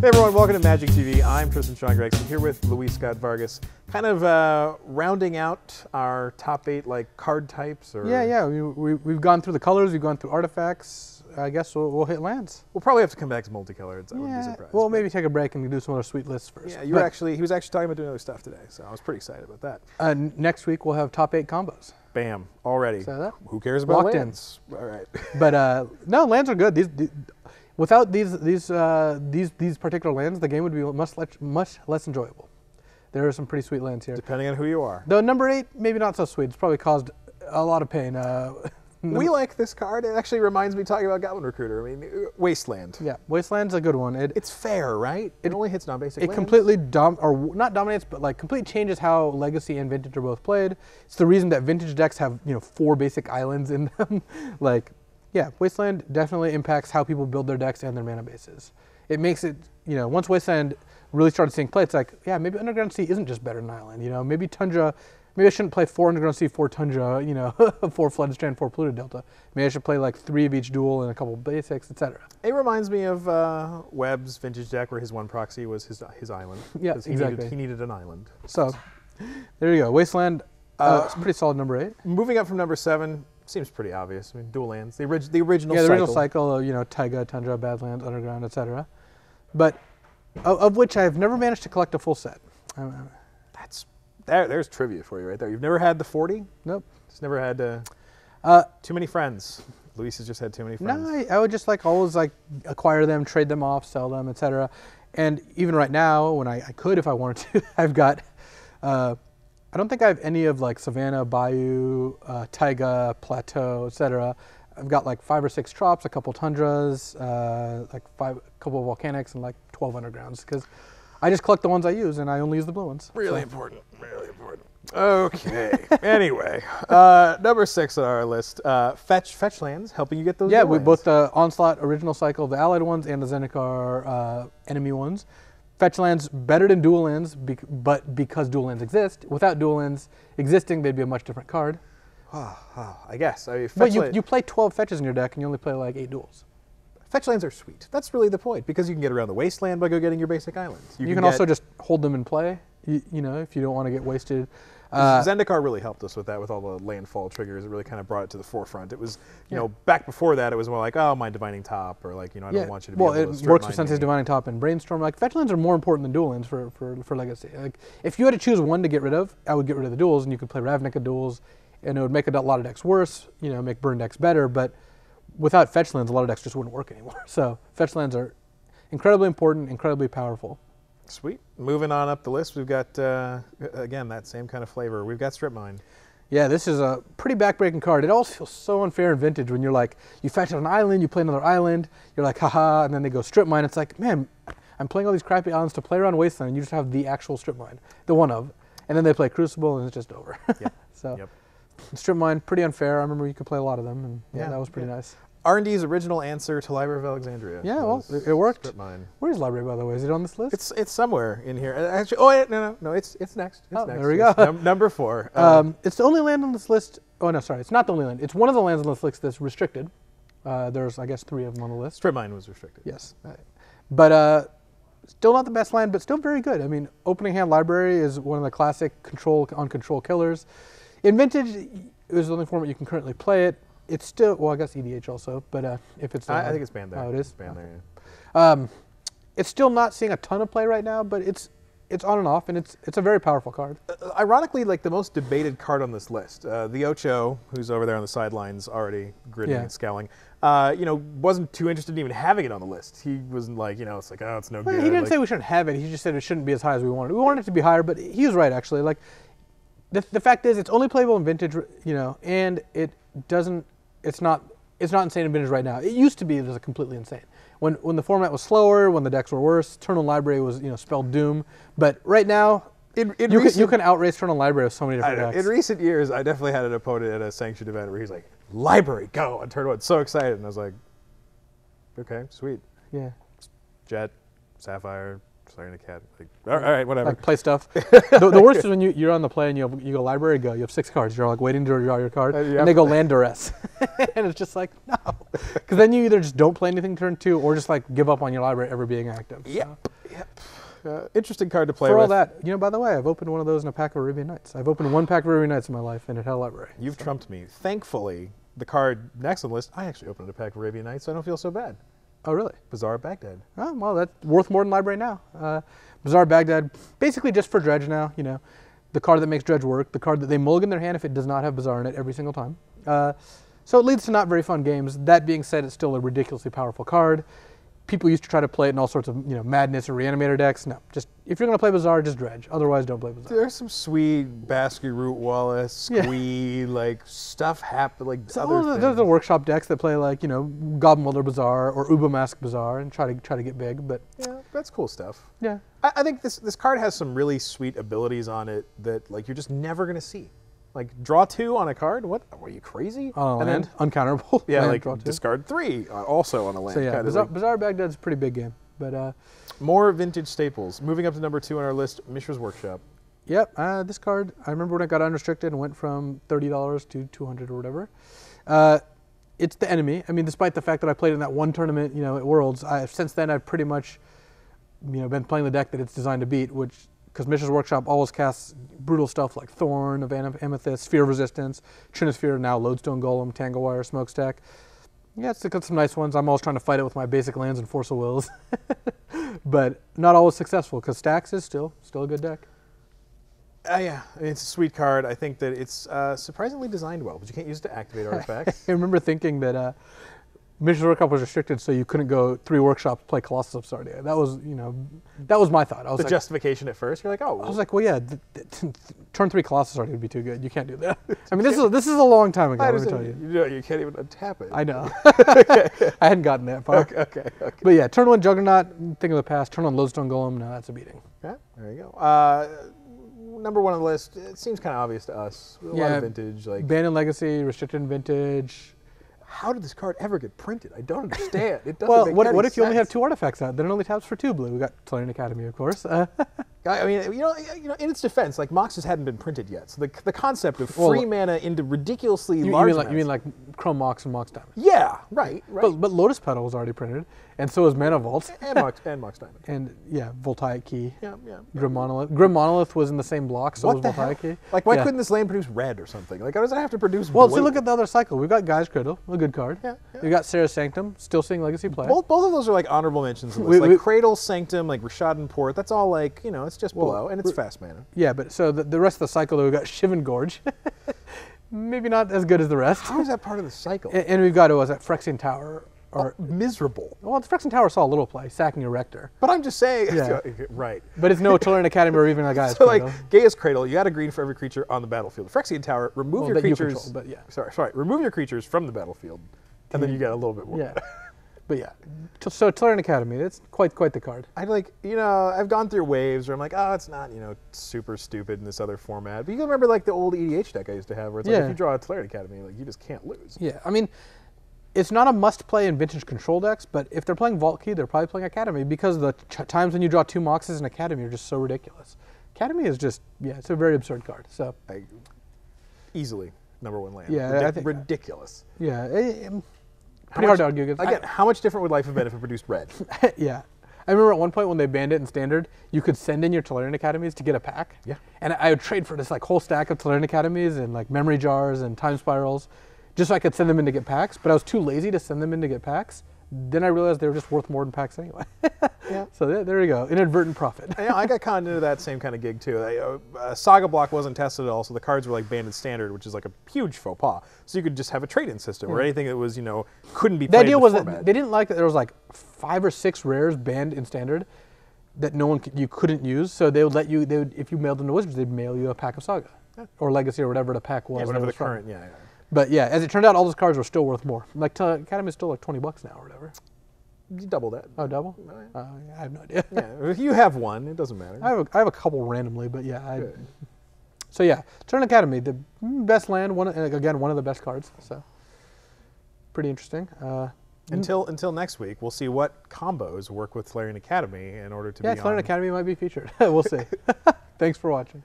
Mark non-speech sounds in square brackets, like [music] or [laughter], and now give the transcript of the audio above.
Hey everyone, welcome to Magic TV. I'm Tristan Shaun Gregson here with Luis Scott Vargas, kind of uh, rounding out our top eight like card types. Or Yeah, yeah. We, we, we've gone through the colors, we've gone through artifacts. I guess we'll, we'll hit lands. We'll probably have to come back to multicoloreds. I wouldn't be Yeah. surprised. Well, maybe take a break and do some other sweet lists first. Yeah, you were actually he was actually talking about doing other stuff today, so I was pretty excited about that. uh, next week we'll have top eight combos. Bam, already. So that- Who cares about Locked in. lands? All right. But uh, no, lands are good. These, the- without these these uh, these these particular lands, the game would be much less, much less enjoyable. There are some pretty sweet lands here. Depending on who you are. Though number eight, maybe not so sweet. It's probably caused a lot of pain. Uh, [laughs] We like this card. It actually reminds me talking about Goblin Recruiter. I mean, uh, Wasteland. yeah, Wasteland's a good one. It, It's fair, right? It only hits non-basic it lands. completely dom or not dominates, but like completely changes how Legacy and Vintage are both played. It's the reason that Vintage decks have you know four basic islands in [laughs] them. like, yeah, Wasteland definitely impacts how people build their decks and their mana bases. It makes it you know once Wasteland really started seeing play, it's like yeah maybe Underground Sea isn't just better than Island. You know maybe Tundra. Maybe I shouldn't play four Underground Sea, four Tundra, you know, [laughs] four Flooded Strand, four Polluted Delta. Maybe I should play like three of each dual and a couple of basics, etc. It reminds me of uh, Webb's vintage deck, where his one proxy was his his island. [laughs] Yeah, he exactly. Needed, he needed an island. So there you go. Wasteland, uh, Uh, it's pretty solid number eight. Moving up from number seven seems pretty obvious. I mean, dual lands, the, orig- the original. yeah, the original cycle of you know taiga, tundra, badlands, underground, etc. But of, of which I've never managed to collect a full set. Um, That's there. There's trivia for you right there. You've never had the forty. nope. Just never had uh, Uh, too many friends. Luis has just had too many no, friends. I, I would just like always like acquire them, trade them off, sell them, etc. And even right now, when I, I could if I wanted to, [laughs] I've got. Uh, I don't think I have any of like Savannah, Bayou, uh, Taiga, Plateau, etc. I've got like five or six trops, a couple tundras, uh, like five, a couple of volcanics, and like 12 undergrounds. Because I just collect the ones I use, and I only use the blue ones. Really So- important. Really important. Okay. [laughs] anyway, uh, number six on our list: uh, fetch fetch lands, helping you get those. Yeah, we lands. both the onslaught original cycle, the allied ones, and the Zendikar uh, enemy ones. Fetch lands better than dual lands, bec- but because dual lands exist, without dual lands existing, they'd be a much different card. Ah, I guess. I mean, But you, you play 12 fetches in your deck, and you only play like eight duels. fetch lands are sweet. That's really the point because you can get around the wasteland by go getting your basic islands. You, can, get- also just hold them in play. You, you know, if you don't want to get wasted. Uh, Zendikar really helped us with that, with all the landfall triggers. It really kind of brought it to the forefront. It was, you Yeah. know, back before that, it was more like, oh, my divining top, or like, you know, I don't want you to be well, able it to works for mine Sensei's. Divining Top and Brainstorm. Like fetch lands are more important than dual lands for, for, for Legacy. Like if you had to choose one to get rid of, I would get rid of the duels, and you could play Ravnica duels, and it would make a lot of decks worse. You know, make burn decks better. But without fetch lands, a lot of decks just wouldn't work anymore. [laughs] So fetch lands are incredibly important, incredibly powerful. Sweet. Moving on up the list, we've got uh, again that same kind of flavor. We've got strip mine. Yeah, this is a pretty backbreaking card. It always feels so unfair in vintage when you're like, you fetch an island, you play another island, you're like, haha, and then they go strip mine. It's like, man, I'm playing all these crappy islands to play around Wasteland, and you just have the actual strip mine, the one of, and then they play Crucible, and it's just over. Yep. [laughs] so Yep. strip mine, pretty unfair. I remember you could play a lot of them, and yeah, Yeah, that was pretty yeah. nice. R&D's original answer to Library of Alexandria. Yeah, well, it- it worked. Mine. Where's library, by the way? Is it on this list? It's it's somewhere in here. Uh, Actually, oh yeah, no, no, no. It's it's next. It's Oh, next. there we go. num- number four. [laughs] Uh, Um, it's the only land on this list. Oh no, sorry, it's not the only land. It's one of the lands on this list that's restricted. Uh, there's, I guess, three of them on the list. strip mine was restricted. Yes, but uh, still not the best land, but still very good. I mean, opening hand library is one of the classic control on control killers. In vintage, it was the only format you can currently play it. It's still well, I guess EDH also, but uh, if it's I, I uh, think it's banned there. Oh, it is? It's banned Okay. there. Yeah. um, it's still not seeing a ton of play right now, but it's it's on and off, and it's it's a very powerful card. Uh, ironically, like the most debated card on this list, uh, the Ocho, who's over there on the sidelines already grinning Yeah. and scowling, uh, you know, wasn't too interested in even having it on the list. He wasn't like, you know, it's like, oh, it's no Well, good. he didn't like- say we shouldn't have it. He just said it shouldn't be as high as we wanted. We wanted it to be higher, but he was right actually. Like the, the fact is, it's only playable in vintage, you know, and it doesn't. It's not. It's not insane in vintage right now. It used to be it was completely insane. When when the format was slower, when the decks were worse, Eternal Library was you know spelled doom. But right now, in, in you can, recent, you can outrace Eternal Library with so many different decks. in recent years, I definitely had an opponent at a sanctioned event where he's like, library, go, on turn one. So excited. And I was like, okay, sweet. yeah. Jet, Sapphire, Sorry, cat. Like, all right, all right, whatever. like play stuff. [laughs] the, the worst is when you, you're on the play and you have, you go library go. You have six cards. You're like waiting to draw your card, Uh, and they go land duress, [laughs] and it's just like no, [laughs] because then you either just don't play anything turn two or just like give up on your library ever being active. So, Yep. Yep. Uh, interesting card to play For with. all that, you know, by the way, I've opened one of those in a pack of Arabian Nights. I've opened one pack of Arabian Nights in my life, and it had a library. You've trumped me. Thankfully, the card next on the list, I actually opened a pack of Arabian Nights, so I don't feel so bad. Oh, really? Bazaar Baghdad. Oh, well, that's worth more than library now. Uh, Bazaar Baghdad, basically just for Dredge now, you know. The card that makes Dredge work, the card that they mulligan their hand if it does not have Bazaar in it every single time. Uh, so it leads to not very fun games. That being said, it's still a ridiculously powerful card. People used to try to play it in all sorts of, you know, madness or reanimator decks. No, just if you're going to play Bazaar, just Dredge. Otherwise, don't play Bazaar. There's some sweet Basking Rootwallas, Yeah. Like stuff happen, like So other all the- things. there's the workshop decks that play like, you know, Goblin Welder Bazaar or Uba Mask Bazaar and try to try to get big. But yeah, that's cool stuff. yeah, I, I think this this card has some really sweet abilities on it that like you're just never gonna see. Like draw two on a card. What? Were you crazy? on a And then- land, uncounterable. [laughs] yeah, land like discard three, uh, also on a land. So yeah, Bazaar, like- Bazaar Baghdad's a pretty big game. But uh, more vintage staples. Moving up to number two on our list, Mishra's Workshop. Yep, uh, this card. I remember when it got unrestricted and went from thirty dollars to two hundred or whatever. Uh, it's the enemy. I mean, despite the fact that I played in that one tournament, you know, at Worlds, I, since then I've pretty much, you know, been playing the deck that it's designed to beat. Which, because Mishra's Workshop always casts brutal stuff like Thorn of Am- Amethyst, Sphere of Resistance, Trinisphere, now Lodestone Golem, Tanglewire, Smokestack. Yeah, it's got some nice ones. I'm always trying to fight it with my basic lands and Force of Wills, [laughs] but not always successful because Stacks is still still a good deck. Uh, yeah, it's a sweet card. I think that it's uh, surprisingly designed well, but you can't use it to activate artifacts. [laughs] I remember thinking that uh, Mishra's Workshop was restricted, so you couldn't go three workshops play Colossus of Sardia. That was, you know, that was my thought. I was the like, justification at first, you're like, oh, I was like, well, yeah, th- th- turn three Colossus of Sardia would be too good. You can't do that. [laughs] I mean, this is this is a long time ago. I Let me tell you. You, know, you can't even untap it. I know. [laughs] [laughs] I hadn't gotten that far. okay, okay, okay. But yeah, turn one Juggernaut, thing of the past. Turn on Lodestone Golem. Now that's a beating. Yeah, there you go. Uh, number one on the list. It seems kind of obvious to us. A lot Yeah. of vintage. Like, Abandoned Legacy, Restricted Vintage. How did this card ever get printed? I don't understand. It [laughs] doesn't Well, what, what if you only have two artifacts out? Then it only taps for two blue. We got Tolarian Academy, of course. [laughs] Uh, I mean, you know, you know, in its defense, like Moxes hadn't been printed yet, so the, the concept of Well, free mana into ridiculously you, you large. mean like you mean like Chrome Mox and Mox Diamond? Yeah, right, right. But, but Lotus Petal was already printed, and so is Mana Vault, and Mox and Mox Diamond. and yeah, Voltaic Key. Yeah, yeah. Grim Monolith. Grim Monolith was in the same block, so what was the hell? Voltaic Key. Like, why Yeah. couldn't this land produce red or something? Like, how does it have to produce? Well, blue? see, look at the other cycle. We've got Gaea's Cradle, good card. Yeah, yeah. We got Serra's Sanctum, still seeing Legacy play. both, both of those are like honorable mentions. We- like we- Cradle, Sanctum, like Rishadan Port. That's all like you know, it's just Well, below, and it's fast mana. Yeah, but so the, the rest of the cycle, though, we got Shivan Gorge. [laughs] Maybe not as good as the rest. How is that part of the cycle? And, and we've got, was that Phyrexian Tower? Or, Oh, miserable. well, the Phyrexian Tower saw a little play, sacking a Rector. But I'm just saying, Yeah. [laughs] right. But it's no Tolarian Academy or even a Gaea's [laughs] So like Cradle. Gaea's Cradle, you got a green for every creature on the battlefield. Phyrexian Tower, remove Well, your that you creatures. control, but yeah. Sorry, sorry. Remove your creatures from the battlefield, and then you get a little bit more. Yeah. but yeah. So Tolarian Academy, that's quite quite the card. I like, you know, I've gone through waves where I'm like, oh, it's not, you know, super stupid in this other format. But you can remember like the old EDH deck I used to have, where it's like Yeah. if you draw a Tolarian Academy, like you just can't lose. Yeah, I mean, it's not a must-play in vintage control decks, but if they're playing Vault Key, they're probably playing Academy because the ch- times when you draw two Moxes in Academy are just so ridiculous. Academy is just, yeah, it's a very absurd card. So, Like, easily number one land. Yeah, Ridic- I think- uh, ridiculous. yeah, it, How pretty hard to argue against. I- Again, how much different would life have been if it produced red? [laughs] yeah. I remember at one point when they banned it in Standard, you could send in your Tolarian Academies to get a pack. Yeah. And I would trade for this like whole stack of Tolarian Academies and like memory jars and time spirals, just so I could send them in to get packs. But I was too lazy to send them in to get packs. Then I realized they were just worth more than packs anyway. yeah. [laughs] so there, there you go, inadvertent profit. I, I got conned into that same kind of gig too. I, uh, uh, Saga Block wasn't tested at all, so the cards were like banned in standard, which is like a huge faux pas. So you could just have a trade-in system, or anything that was you know couldn't be The idea in the was format. that they didn't like that there was like five or six rares banned in Standard that no one could, you couldn't use. So they would let you. They would if you mailed them to Wizards, they'd mail you a pack of Saga or Legacy or whatever the pack was. yeah, whatever the was from. current. Yeah, yeah. But yeah, as it turned out, all those cards were still worth more. Like Academy is still like twenty bucks now or whatever. You double that. Oh, double? Uh, I have no idea. yeah, if you have one, it doesn't matter. [laughs] I have a, I have a couple randomly, but yeah. I, Good. so yeah, Turn Academy, the best land. One again, one of the best cards. So pretty interesting. Uh, until until next week, we'll see what combos work with Tolarian Academy in order to Yeah, be Yeah, on. Academy might be featured. [laughs] we'll see. [laughs] Thanks for watching.